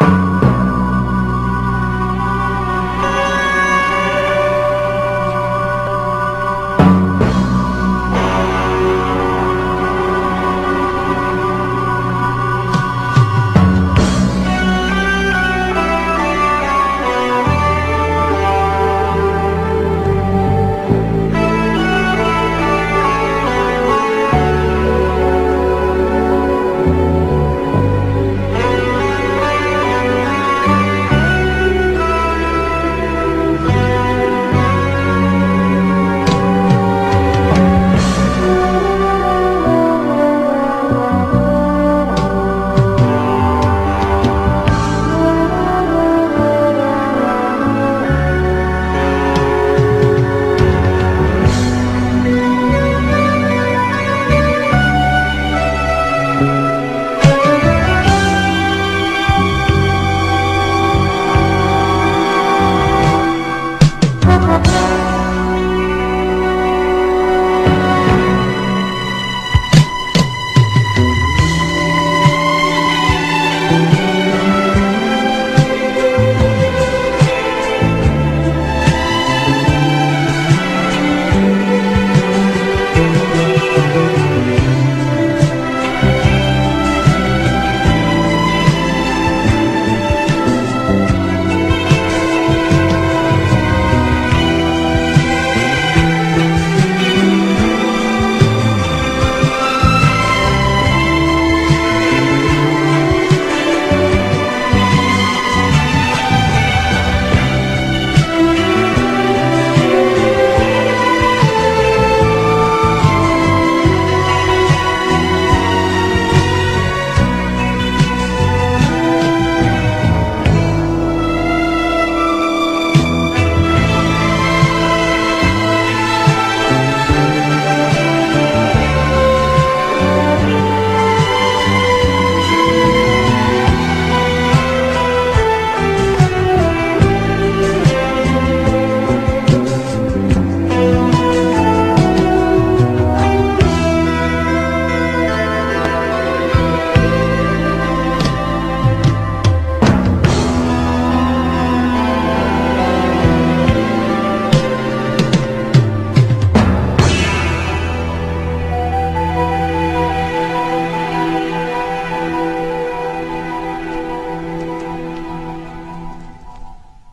you